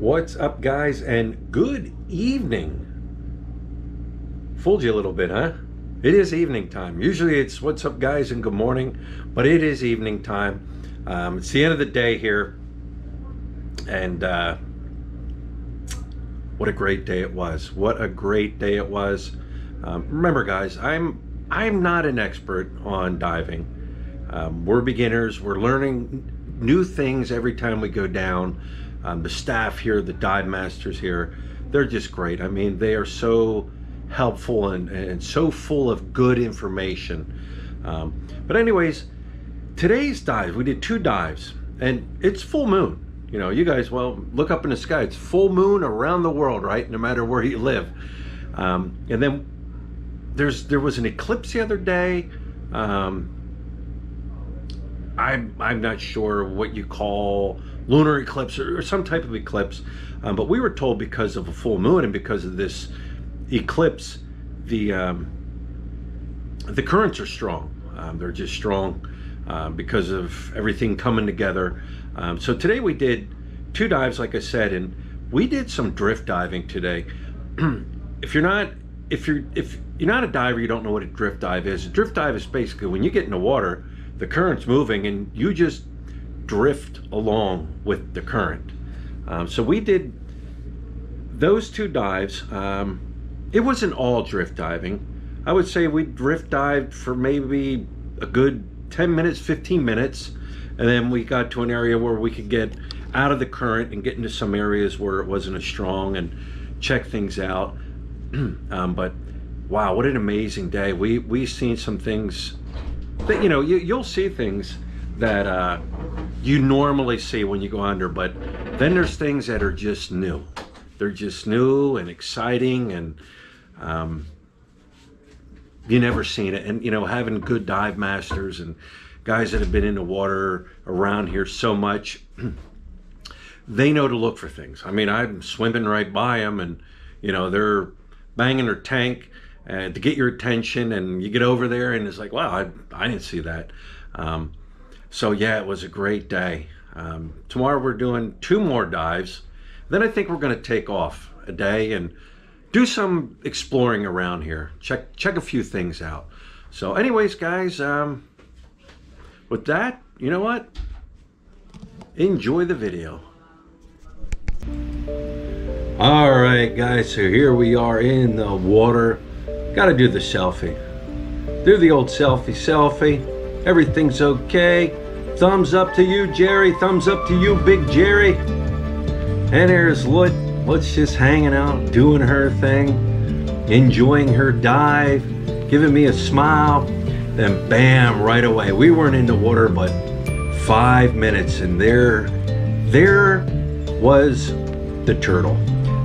What's up, guys, and good evening. Fooled you a little bit, huh? It is evening time. Usually it's what's up, guys, and good morning, but it is evening time. Um, it's the end of the day here, and uh, what a great day it was. What a great day it was. Um, remember, guys, I'm I'm not an expert on diving. Um, we're beginners. We're learning new things every time we go down. Um, the staff here, the dive masters here, they're just great. I mean, they are so helpful and, and so full of good information. Um, but anyways, today's dives, we did two dives, and it's full moon. You know, you guys, well, look up in the sky. It's full moon around the world, right? No matter where you live. Um, and then there's there was an eclipse the other day. Um, I'm I'm not sure what you call lunar eclipse or, or some type of eclipse, um, but we were told because of a full moon and because of this eclipse, the um, the currents are strong. Um, they're just strong uh, because of everything coming together. Um, so today we did two dives, like I said, and we did some drift diving today. if you're not if you're if you're not a diver, you don't know what a drift dive is. A drift dive is basically when you get in the water, the current's moving, and you just drift along with the current. Um, so we did those two dives. Um, it wasn't all drift diving. I would say we drift dived for maybe a good 10 minutes, 15 minutes, and then we got to an area where we could get out of the current and get into some areas where it wasn't as strong and check things out. um, but wow, what an amazing day! We we seen some things that you know you, you'll see things that uh, you normally see when you go under, but then there's things that are just new. They're just new and exciting, and um, you never seen it. And you know, having good dive masters and guys that have been in the water around here so much, they know to look for things. I mean, I'm swimming right by them, and you know, they're banging their tank uh, to get your attention, and you get over there, and it's like, wow, I, I didn't see that. Um, so yeah, it was a great day. Um, tomorrow we're doing two more dives. Then I think we're going to take off a day and do some exploring around here. Check check a few things out. So, anyways, guys, um, with that, you know what? Enjoy the video. All right, guys, so here we are in the water. Got to do the selfie. Do the old selfie selfie. Everything's okay. Thumbs up to you, Jerry. Thumbs up to you, Big Jerry. And there's Lut. Lut's just hanging out, doing her thing, enjoying her dive, giving me a smile. Then bam, right away. We weren't in the water but five minutes, and there, there was the turtle.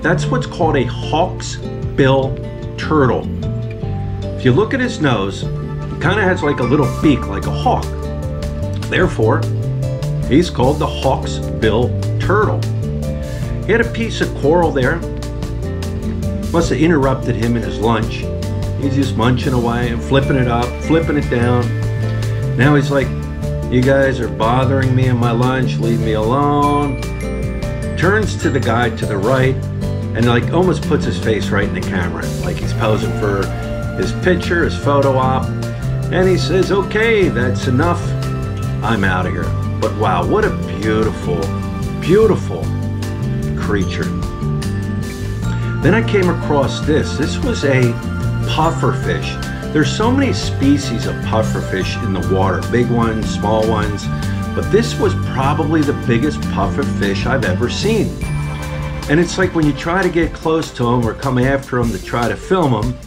That's what's called a hawk's bill turtle. If you look at his nose, kind of has like a little beak, like a hawk. Therefore, he's called the hawksbill turtle. He had a piece of coral there. Must have interrupted him in his lunch. He's just munching away and flipping it up, flipping it down. Now he's like, you guys are bothering me in my lunch, leave me alone. Turns to the guy to the right and like almost puts his face right in the camera, like he's posing for his picture, his photo op. And he says, okay, that's enough. I'm out of here. But wow, what a beautiful, beautiful creature. Then I came across this. This was a pufferfish. There's so many species of pufferfish in the water, big ones, small ones, but this was probably the biggest pufferfish I've ever seen. And it's like when you try to get close to him or come after him to try to film him,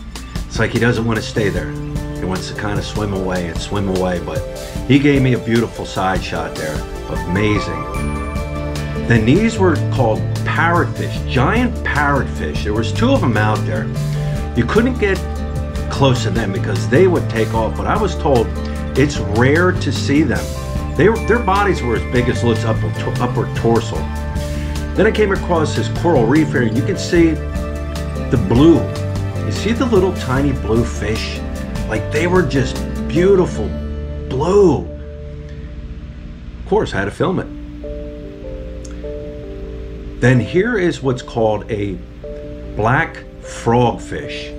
it's like he doesn't want to stay there. He wants to kind of swim away and swim away, but he gave me a beautiful side shot there. Amazing. Then these were called parrotfish, giant parrotfish. There was two of them out there. You couldn't get close to them because they would take off, but I was told it's rare to see them. They their bodies were as big as Lut's upper, upper torso. Then I came across this coral reef here. And you can see the blue. You see the little tiny blue fish? Like they were just beautiful blue. Of course, I had to film it. Then here is what's called a black frogfish.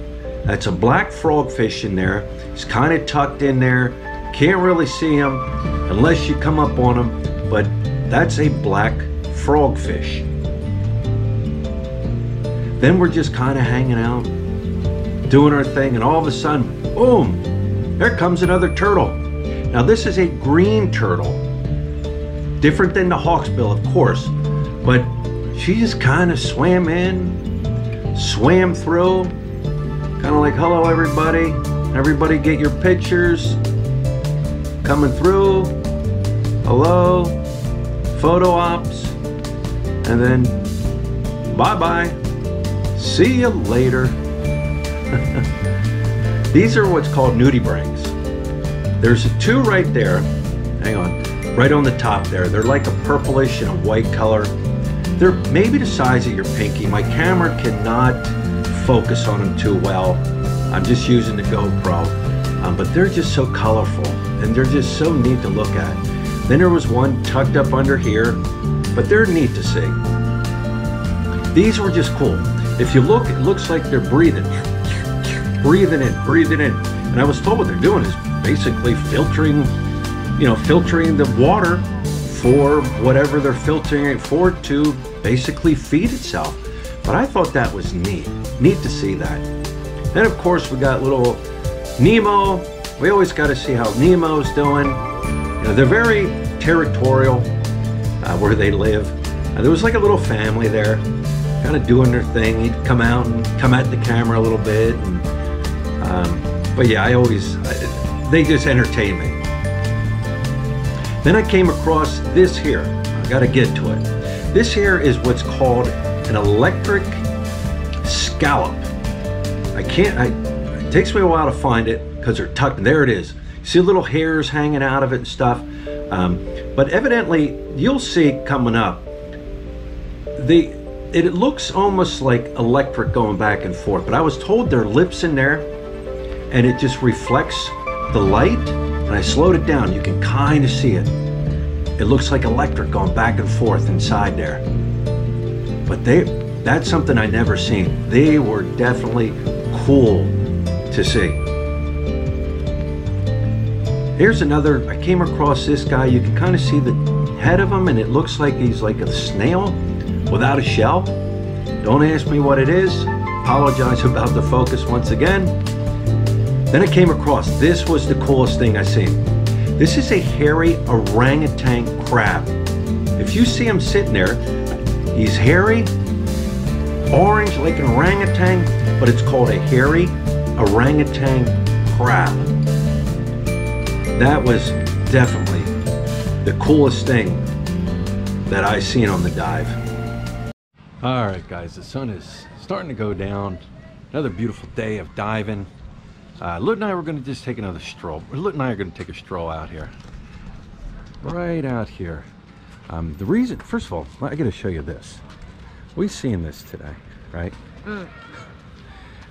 That's a black frogfish in there. It's kind of tucked in there. Can't really see him unless you come up on him, but that's a black frogfish. Then we're just kind of hanging out, doing our thing, and all of a sudden, boom, there comes another turtle. Now, this is a green turtle, different than the hawksbill, of course, but she just kind of swam in, swam through, kind of like, hello, everybody. Everybody get your pictures coming through. Hello, photo ops, and then bye bye. See you later. These are what's called nudibranchs. There's two right there. Hang on. Right on the top there. They're like a purplish and a white color. They're maybe the size of your pinky. My camera cannot focus on them too well. I'm just using the GoPro. Um, but they're just so colorful and they're just so neat to look at. Then there was one tucked up under here, but they're neat to see. These were just cool. If you look, it looks like they're breathing. Breathing in, breathing in. And I was told what they're doing is basically filtering, you know, filtering the water for whatever they're filtering it for to basically feed itself. But I thought that was neat. Neat to see that. Then of course we got little Nemo. We always got to see how Nemo's doing. You know, they're very territorial uh, where they live. Uh, there was like a little family there, kind of doing their thing. He'd come out and come at the camera a little bit. And, um, but yeah, I always, I, they just entertain me. Then I came across this here. I got to get to it. This here is what's called an electric scallop. I can't, I, it takes me a while to find it because they're tucked. There it is. See little hairs hanging out of it and stuff. Um, but evidently, you'll see coming up, the it, it looks almost like electric going back and forth. But I was told there are lips in there, and it just reflects the light. And I slowed it down. You can kind of see it. It looks like electric going back and forth inside there. But they that's something I never seen. They were definitely cool to see. Here's another, I came across this guy. You can kind of see the head of him and it looks like he's like a snail without a shell. Don't ask me what it is. Apologize about the focus once again. Then I came across, this was the coolest thing I seen. This is a hairy orangutan crab. If you see him sitting there, he's hairy, orange like an orangutan, but it's called a hairy orangutan crab. That was definitely the coolest thing that I seen on the dive. All right, guys, the sun is starting to go down. Another beautiful day of diving. Uh, Lut and I were going to just take another stroll. Lut and I are going to take a stroll out here. Right out here. Um, the reason, first of all, I got to show you this. We've seen this today, right? Mm.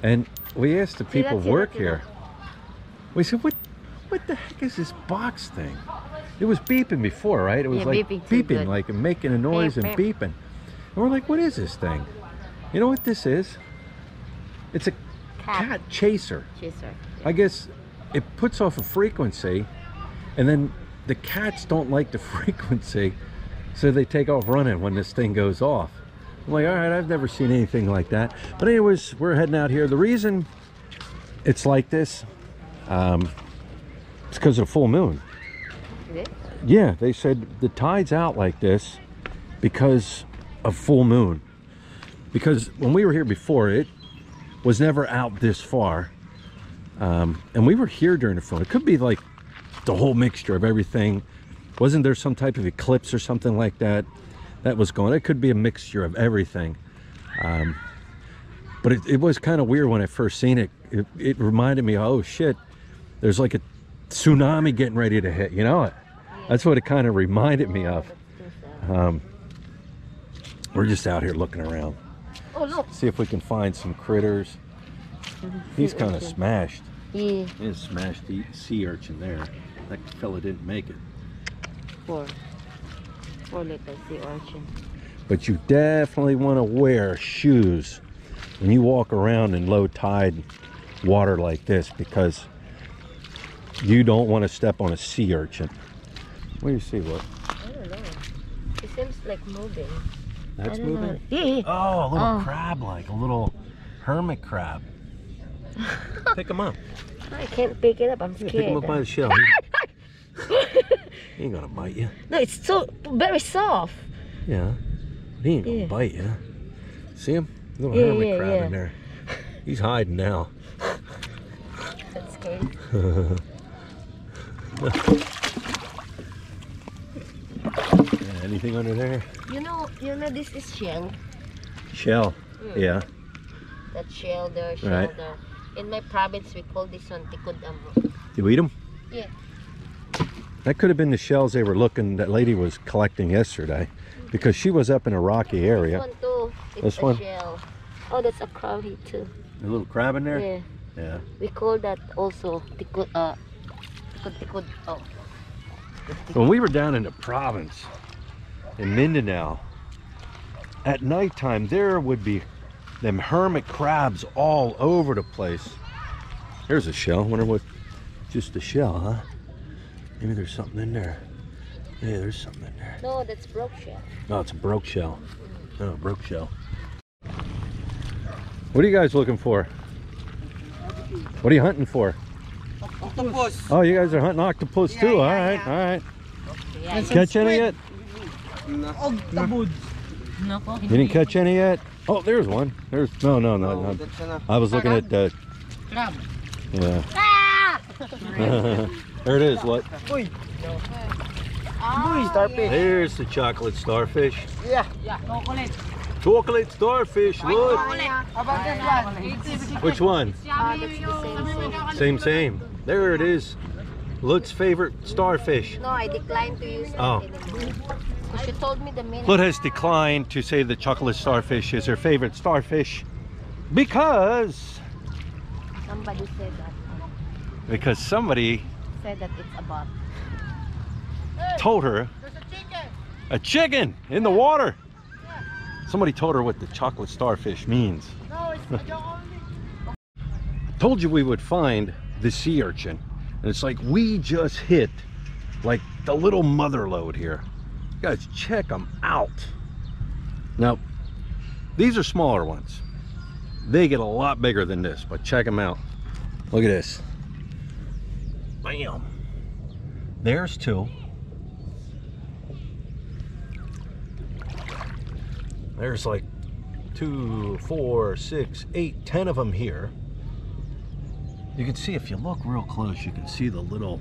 And we asked the people tira, work here. We said, "What, what the heck is this box thing?" It was beeping before, right? It was Yeah, like beeping beeping, like making a noise and beep. beeping. And we're like, "What is this thing?" You know what this is? It's a Cat. cat chaser. Chaser. I guess it puts off a frequency, and then the cats don't like the frequency, so they take off running when this thing goes off. I'm like, all right, I've never seen anything like that. But anyways, we're heading out here. The reason it's like this, um, it's because of the full moon. Yeah, they said the tide's out like this because of full moon. Because when we were here before, it was never out this far. Um, and we were here during the full. It could be like the whole mixture of everything. Wasn't there some type of eclipse or something like that that was going? It could be a mixture of everything. Um, but it, it was kind of weird when I first seen it. it. It reminded me, oh shit, there's like a tsunami getting ready to hit. You know, that's what it kind of reminded me of. Um, we're just out here looking around, Oh look. see if we can find some critters. He's kind of smashed. Yeah. He smashed the sea urchin there. That fella didn't make it. Four. Four little sea urchin. but you definitely want to wear shoes when you walk around in low tide water like this because you don't want to step on a sea urchin. What do you see? What? I don't know. It seems like moving. That's moving. Yeah. Oh, a little Oh. crab like a little hermit crab. Pick him up. I can't pick it up. I'm Yeah, pick him up by the shell. he ain't gonna bite you. no, it's so very soft. Yeah. He ain't gonna Yeah. bite you. See him? Little Yeah, hermit yeah, crab in there. He's hiding now. That's scary. Yeah, anything under there? You know, you know this is shell. Shell. Mm. Yeah. That shell there, shell Right. there. In my province, we call this one tikod amo. You eat them? Yeah. That could have been the shells they were looking, that lady was collecting yesterday. Because she was up in a rocky This area. one too. It's This a one? shell. Oh, that's a crowley too. A little crab in there? Yeah. Yeah. We call that also tikod. Uh, tikod tikod. Oh. When we were down in the province, in Mindanao, at nighttime there would be them hermit crabs all over the place. There's a shell. Wonder what? Just a shell, huh? Maybe there's something in there. Yeah, there's something in there. No, that's broke shell. No, it's a broke shell. No, broke shell. What are you guys looking for? What are you hunting for? Octopus. Oh, you guys are hunting octopus Yeah, too. yeah, all right, yeah. all right. Yeah. Catch any yet? Octopus. You didn't catch any yet? Oh, there's one. There's no, no, no, No, no. I was looking at the. Crab. Yeah. Ah! there it is. What? Uy, Oh, starfish. There's the chocolate starfish. Yeah. Chocolate starfish. Look. How about this one? Which one? Ah, same, same. Same, same. There it is. Lut's favorite starfish. No, I declined to use that Oh. You told me the minute. Lut has declined to say the chocolate starfish is her favorite starfish because Somebody said that. because somebody Said that it's a bot. told her There's a chicken A chicken in the water. Somebody told her what the chocolate starfish means. Told you we would find the sea urchin. And it's like we just hit like the little mother load here. Guys, check them out. Now, these are smaller ones. They get a lot bigger than this, but check them out. Look at this. Bam. There's two. There's like two, four, six, eight, ten of them here. You can see if you look real close, you can see the little,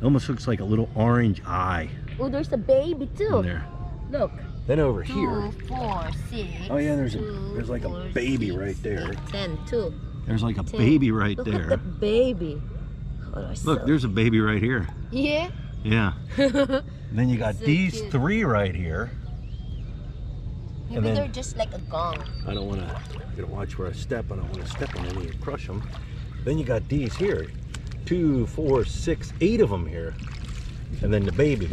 it almost looks like a little orange eye Oh, there's a baby in too. there. Look. Then over here, Two, four, six. Oh, yeah, there's a- there's like a baby six, right there. eight, Ten, two. there's like a Ten. baby right Look at there. the baby. Oh, Look, so- there's a baby right here. Yeah. Yeah. Then you got So these cute. three right here. Maybe then- they're just like a gong. I don't want to. I Gotta watch where I step. I don't want to step on any and crush them. Then you got these here, two, four, six, eight of them here, and then the baby.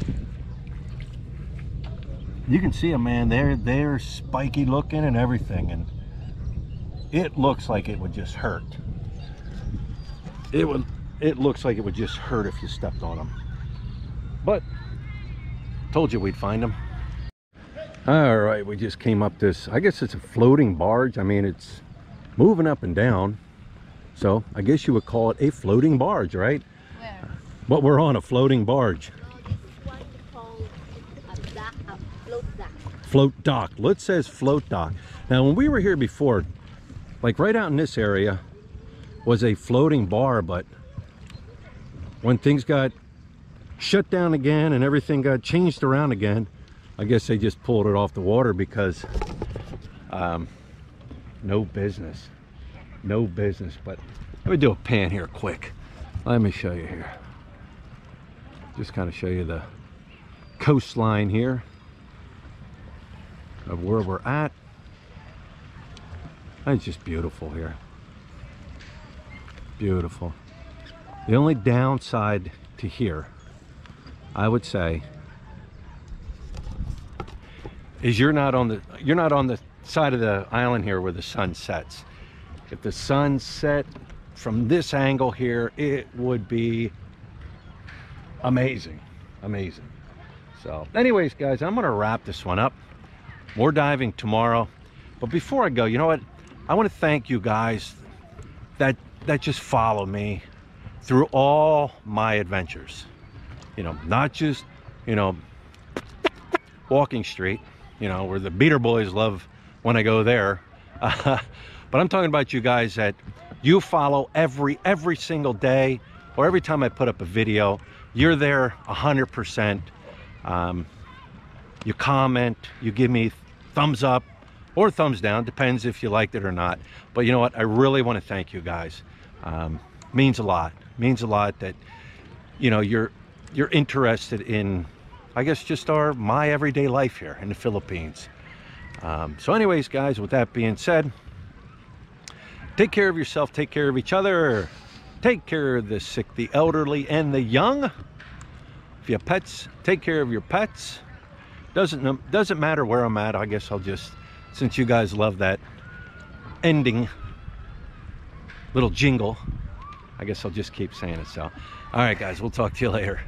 You can see them, man. They're they're spiky looking and everything, and it looks like it would just hurt. It would. It looks like it would just hurt if you stepped on them. But told you we'd find them. All right, we just came up this, I guess it's a floating barge. I mean, it's moving up and down. So I guess you would call it a floating barge, right? Where? But we're on a floating barge. No, this is one called a dock, a float dock. Float dock. Lut says float dock. Now, when we were here before, like right out in this area, was a floating bar, but when things got shut down again and everything got changed around again, I guess they just pulled it off the water because um, no business. No business. But let me do a pan here quick. Let me show you here. Just kind of show you the coastline here of where we're at. It's just beautiful here. Beautiful. The only downside to here, I would say, is you're not on the you're not on the side of the island here where the sun sets. If the sun set from this angle here, it would be amazing, amazing. So, anyways, guys, I'm gonna wrap this one up. More diving tomorrow, but before I go, you know what? I want to thank you guys that that just follow me through all my adventures. You know, not just you know walking street, you know, where the beater boys love when I go there. Uh, but I'm talking about you guys that you follow every every single day or every time I put up a video. You're there 100%. Um, you comment, you give me thumbs up or thumbs down, depends if you liked it or not. But you know what? I really want to thank you guys. Um, means a lot. Means a lot that you know you're you're interested in I guess just our my everyday life here in the Philippines. Um, so anyways, guys, with that being said, take care of yourself, take care of each other, take care of the sick, the elderly, and the young. If you have pets, take care of your pets. Doesn't doesn't matter where I'm at. I guess I'll just, since you guys love that ending little jingle, I guess I'll just keep saying it. So, all right, guys, we'll talk to you later.